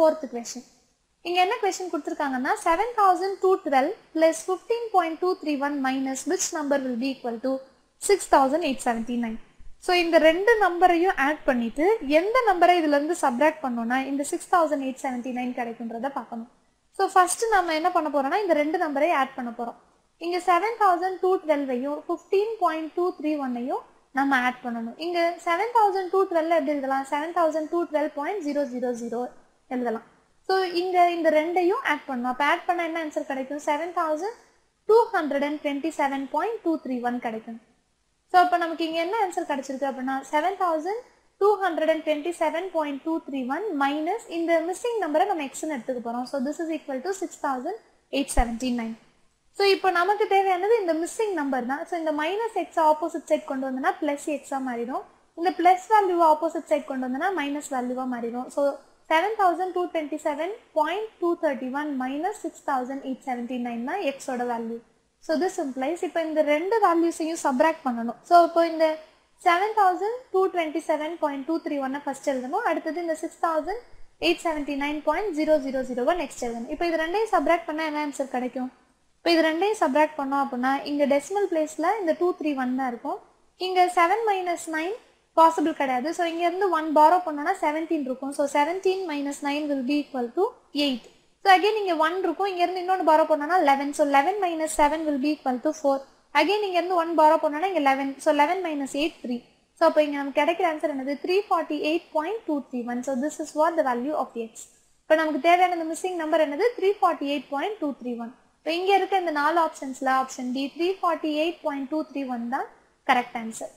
Fourth question இங்க என்ன question கொடுத்துருக்காங்கன்னா seven thousand two twelve plus fifteen point two three one minus which number will be equal to six thousand eight seventy nine so இந்த ரெண்டு நம்பரையும் add பண்ணிட்டு எந்த நம்பரை இதுல இருந்து சப்ராக்ட் பண்ணோன்னா இந்த six thousand eight seventy nine கிடைக்குன்றத பார்க்கணும். ஸோ ஃபர்ஸ்ட் நம்ம என்ன பண்ண போறோம்னா இந்த ரெண்டு நம்பரை ஆட் பண்ண போறோம். இங்க செவன் தௌசண்ட் டூ டுவெல்வையும் ஃபிஃப்டீன் பாயிண்ட் டூ த்ரீ ஒன்னையும் நம்ம ஆட் பண்ணணும். இங்க செவன் தௌசண்ட் டூ டுவெல் எப்படி எழுதலாம் seven thousand two twelve point zero zero zero எழுதலாம். ஸோ இந்த இந்த ரெண்டையும் ஆட் பண்ணணும். அப்போ ஆட் பண்ணால் என்ன ஆன்சர் கிடைக்கும்? Seven thousand two hundred and twenty seven point two three one கிடைக்கும். ஸோ அப்போ நமக்கு இங்கே என்ன ஆன்சர் கிடைச்சிருக்கு அப்படின்னா seven thousand two hundred and twenty seven point two three one minus இந்த மிஸ்ஸிங் நம்பரை நம்ம எக்ஸ்னு எடுத்துக்க போகிறோம் so this is equal to six thousand eight seventy nine so இப்போ நமக்கு தேவையானது இந்த மிஸ்ஸிங் நம்பர் தான். ஸோ இந்த மைனஸ் எக்ஸ் ஆப்போசிட் சைட் கொண்டு வந்தோம்னா ப்ளஸ் எக்ஸாக மாறிடும். இந்த ப்ளஸ் வேல்யூவை ஆப்போசிட் சைட் கொண்டு வந்தோம்னா மைனஸ் வேல்யூவாக மாறிடும். So seven thousand two x seven value. Two thirty one minus six thousand eight எக்ஸோட வேல்யூ ஸோ இப்போ இந்த ரெண்டு வேல்யூஸையும் சப்ராக்ட் பண்ணணும். ஸோ இப்போ இந்த seven thousand two seven two three எழுதணும். அடுத்தது இந்த six thousand eight seventy nine zero zero next எழுதணும். இப்போ இது ரெண்டையும் சப்ராக்ட் பண்ணால் என்ன answer கிடைக்கும்? இப்போ இது ரெண்டையும் சப்ராக்ட் பண்ணோம் அப்படின்னா இங்கே decimal placeல இந்த டூ த்ரீ ஒன் தான் இருக்கும். இங்கே செவன் மைனஸ் நைன் பாசிபிள் கிடையாது. ஸோ இங்கேருந்து ஒன் பாரோ பண்ணோம்னா செவன்டீன் இருக்கும். So seventeen minus nine will be equal to eight so again இங்கே ஒன் இருக்கும். இங்கேருந்து இன்னொன்று பாரோ பண்ணோம்னா eleven so eleven minus seven will be equal to four again இங்கேருந்து ஒன் பாரோ பண்ணோம்னா இங்கே eleven so eleven minus eight three so அப்போ இங்கே நமக்கு கிடைக்கிற ஆன்சர் என்னது? Three forty eight point two three one so this is what the value of x இப்போ நமக்கு தேவையான இந்த மிஸ்ஸிங் நம்பர் என்னது? Three forty eight point two three one இப்போ இங்கே இருக்க இந்த நாலு ஆப்ஷன்ஸில் option D three forty eight point two three one தான் கரெக்ட் ஆன்சர்